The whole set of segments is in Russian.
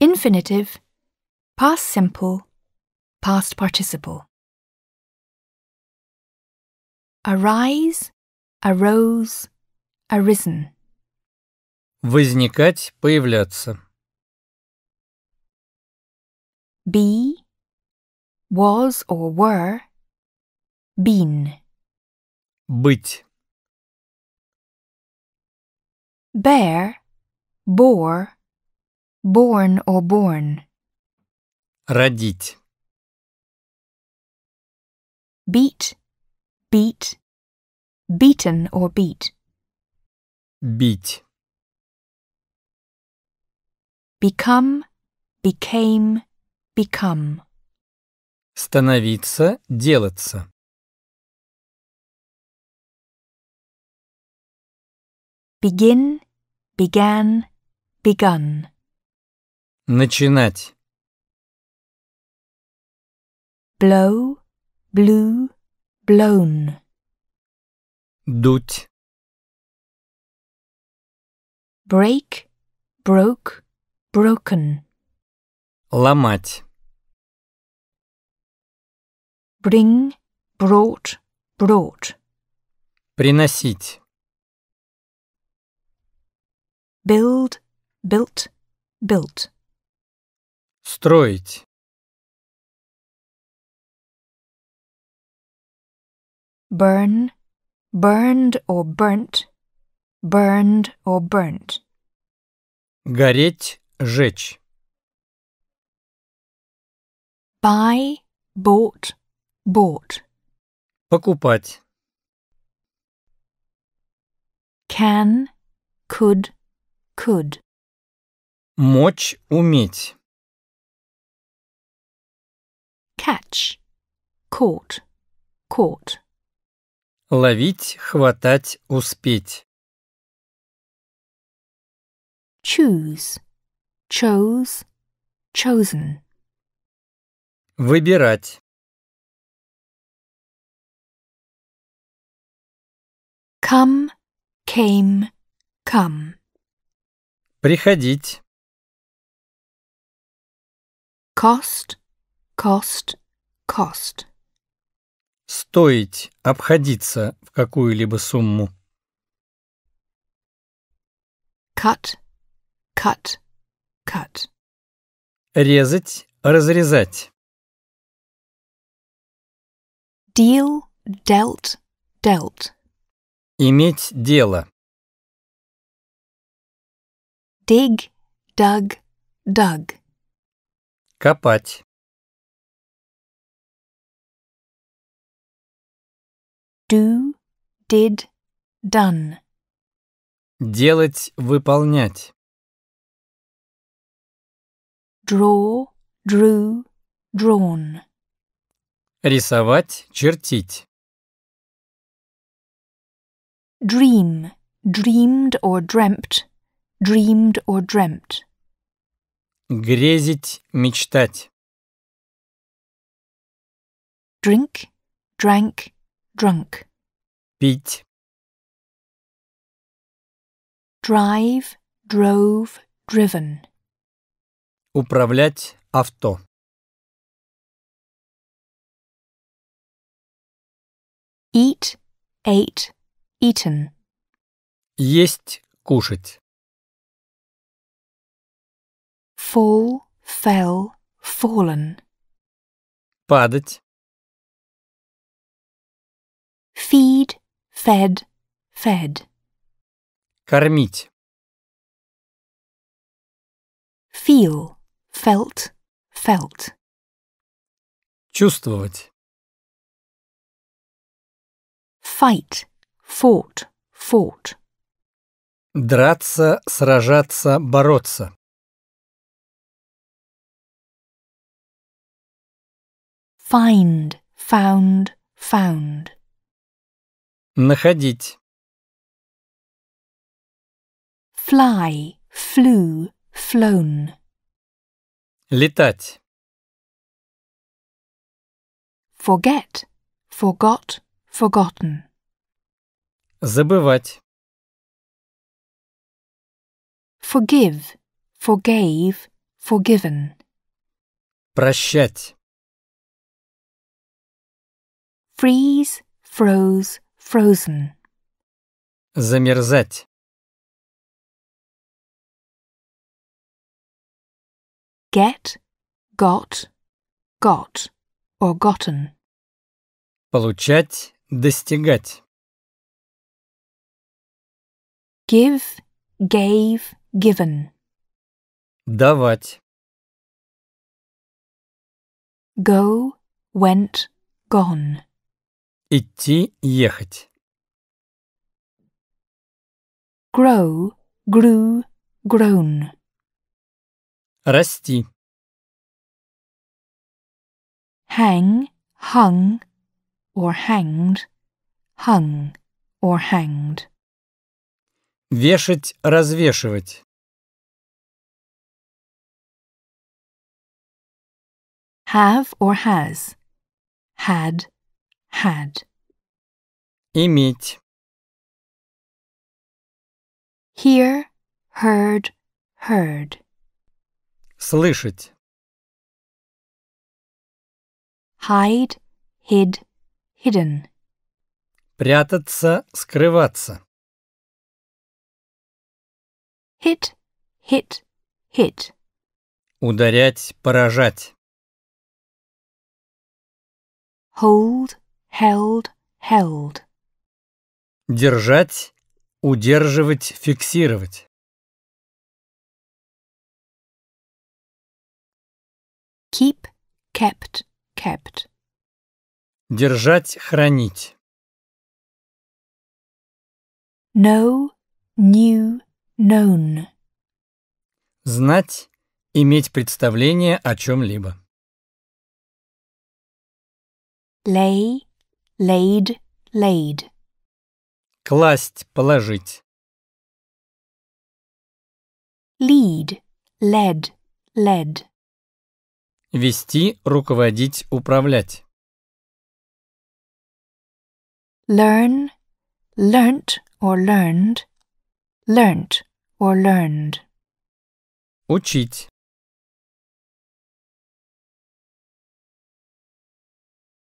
Infinitive, past simple, past participle. Arise, arose, arisen. Возникать, появляться. Be, was or were, been. Быть. Bear, bore, born or born. Родить. Beat, beat, beaten or beat. Бить. Become, became, become. Становиться, делаться. Begin, began, begun. Начинать. Blow, blew, blown. Дуть. Break, broke, broken. Ломать. Bring, brought, brought. Приносить. Build, built, built. Строить. Burn, burned or burnt, burned or burnt. Гореть, жечь. Buy, bought, bought. Покупать. Can, could, could. Мочь, уметь. Catch, caught, caught. Ловить, хватать, успеть. Choose, chose, chosen. Выбирать. Come, came, come. Приходить. Cost, cost, cost. Стоить, обходиться в какую-либо сумму. Cut, cut, cut. Резать, разрезать. Deal, dealt, dealt. Иметь дело. Dig, dug, dug. Копать. Do, did, done. Делать, выполнять. Draw, drew, drawn. Рисовать, чертить. Dream, dreamed or dreamt, dreamed or dreamt. Грезить, мечтать. Drink, drank, drunk. Пить. Drive, drove, driven. Управлять авто. Eat, ate, eaten. Есть, кушать. Fall, fell, fallen. Падать. Fed, fed. Кормить. Feel, felt, felt. Чувствовать. Fight, fought, fought. Драться, сражаться, бороться. Find, found, found. Находить. Fly, flew, flown. Летать. Forget, forgot, forgotten. Забывать. Forgive, forgave, forgiven. Прощать. Freeze, froze, frozen. Замерзать. Get, got, got, or gotten. Получать. Достигать. Give, gave, given. Давать. Go, went, gone. Идти. Ехать. Grow, grew, grown. Расти. Hang, hung, or hanged. Hung, or hanged. Вешать. Развешивать. Have or has. Had, had. Иметь. Hear, heard, heard. Слышать. Hide, hid, hidden. Прятаться. Скрываться. Hit, hit, hit. Ударять. Поражать. Hold, held, held. Держать. Удерживать. Фиксировать. Keep, kept, kept. Держать. Хранить. Know, knew, known. Знать. Иметь представление о чем-либо. Lay, laid, laid. Класть. Положить. Lead, led, led. Вести. Руководить. Управлять. Learn, learnt or learned. Learnt or learned. Учить.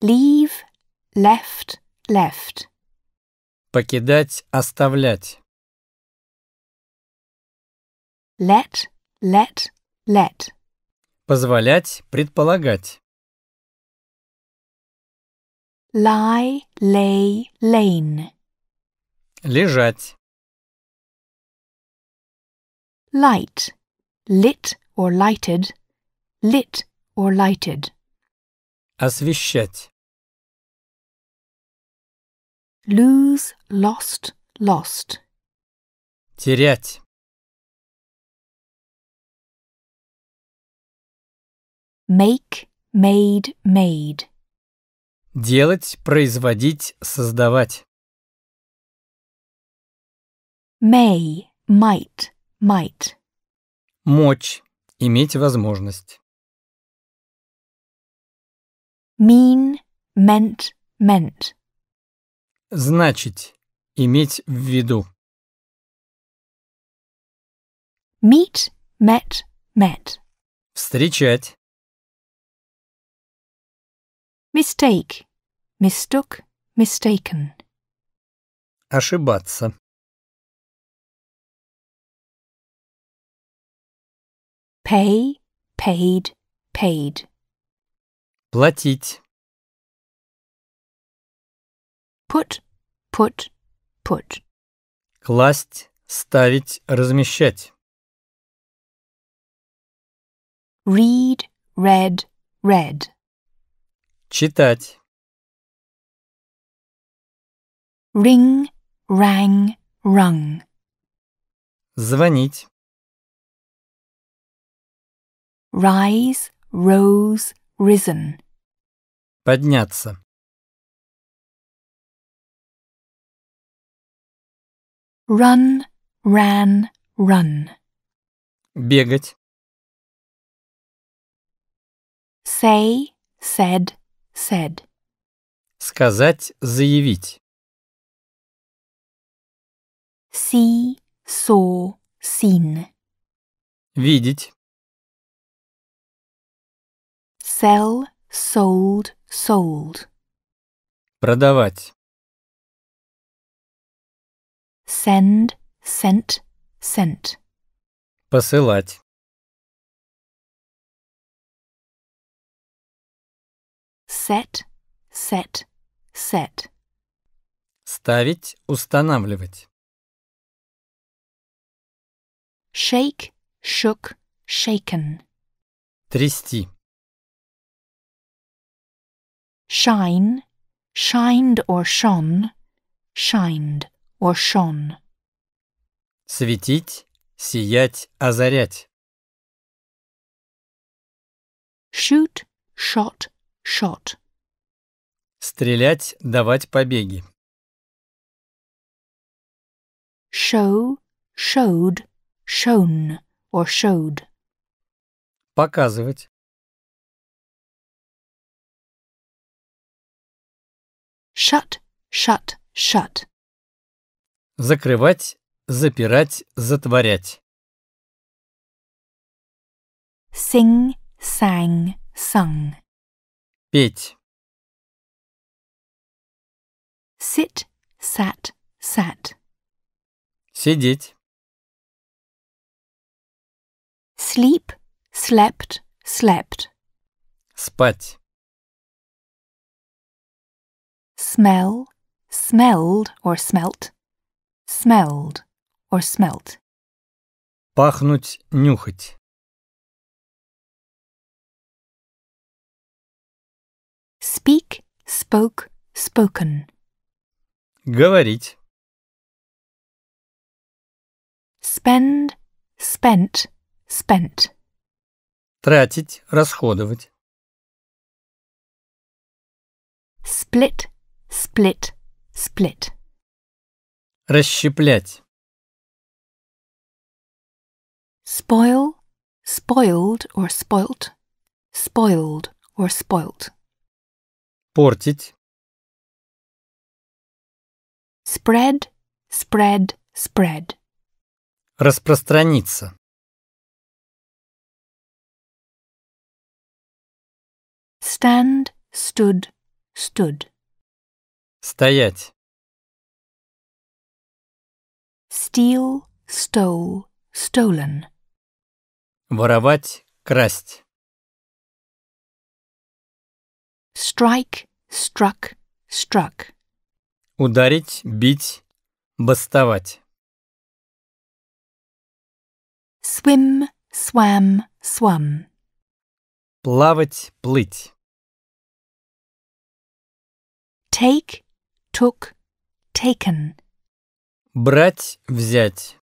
Leave, left, left. Покидать. Оставлять. Let, let, let. Позволять. Предполагать. Lie, lay, lain. Лежать. Light, lit or lighted. Lit or lighted. Освещать. Lose, lost, lost. Терять. Make, made, made. Делать. Производить. Создавать. May, might, might. Мочь. Иметь возможность. Mean, meant, meant. Значить. Иметь в виду. Meet, met, met. Встречать. Mistake, mistook, mistaken. Ошибаться. Pay, paid, paid. Платить. Put, put, put. Класть. Ставить. Размещать. Read, read, read. Читать. Ring, rang, rung. Звонить. Rise, rose, risen. Подняться. Run, ran, run. Бегать. Say, said, said. Сказать. Заявить. See, saw, seen. Видеть. sell, sold, sold, Продавать. send, sent, sent, Посылать. set, set, set, Ставить, устанавливать. shake, shook, shaken, Трясти. shine, shined or shone, shined Shone, Светить, сиять, озарять. shoot, shot, shot, Стрелять, давать побеги. show, showed, shown or showed, Показывать. shut, shut, shut, Закрывать, запирать, затворять. sing, sang, sung, Петь. sit, sat, sat, Сидеть. sleep, slept, slept, Спать. smell, smelled or smelt, smelled or smelt, Пахнуть, нюхать. speak, spoke, spoken, Говорить. spend, spent, spent, Тратить, расходовать. split, split, split, Расщеплять. spoil, spoiled or spoilt, spoiled or spoilt, Портить. spread, spread, spread, Распространиться. stand, stood, stood, Стоять. Steal, stole, stolen, Воровать, красть. strike, struck, struck, Ударить, бить, бастовать. swim, swam, swum, Плавать, плыть. take, took, taken, Брать, взять.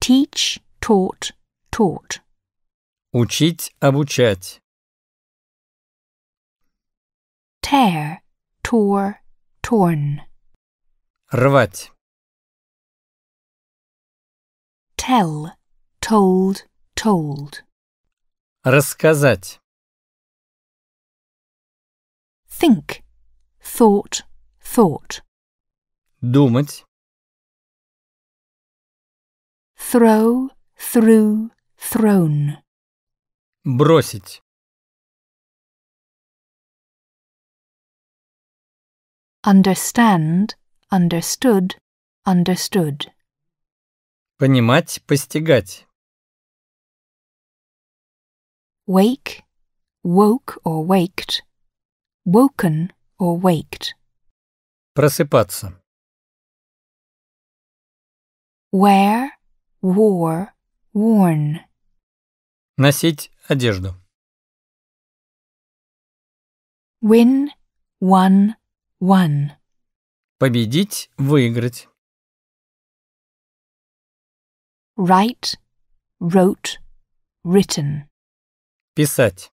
teach, taught, taught, Учить, обучать. tear, tore, torn, Рвать. tell, told, told, Рассказать. think, thought, thought, Думать. throw, threw, thrown, Бросить. understand, understood, understood, Понимать, постигать. wake, woke or waked, woken or waked, Просыпаться. wear, wore, worn, Носить одежду. win, won, won, Победить, выиграть. write, wrote, written, Писать.